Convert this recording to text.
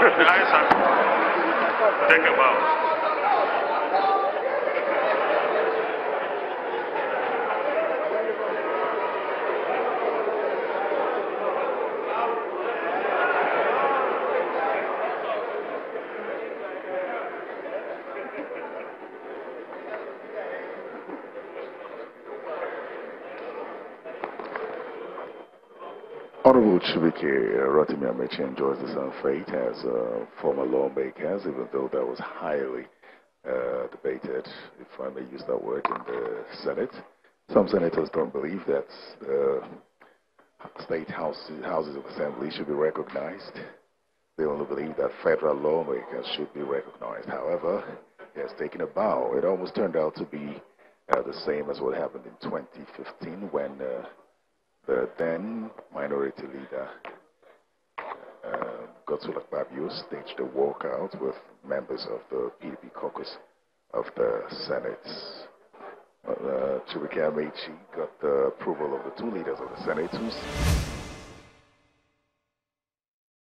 Sir. Take a bow. Honorable Chibuike uh, Rotimi Amaechi enjoys the same fate as uh, former lawmakers, even though that was highly uh, debated, if I may use that word, in the Senate. Some senators don't believe that the state houses, houses of assembly should be recognized. They only believe that federal lawmakers should be recognized. However, he has taken a bow. It almost turned out to be uh, the same as what happened in 2015 when uh, the then minority leader, uh, Godswill Akpabio, staged a walkout with members of the PDP caucus of the Senate. Uh, Chibuike Amaechi got the approval of the two leaders of the Senate,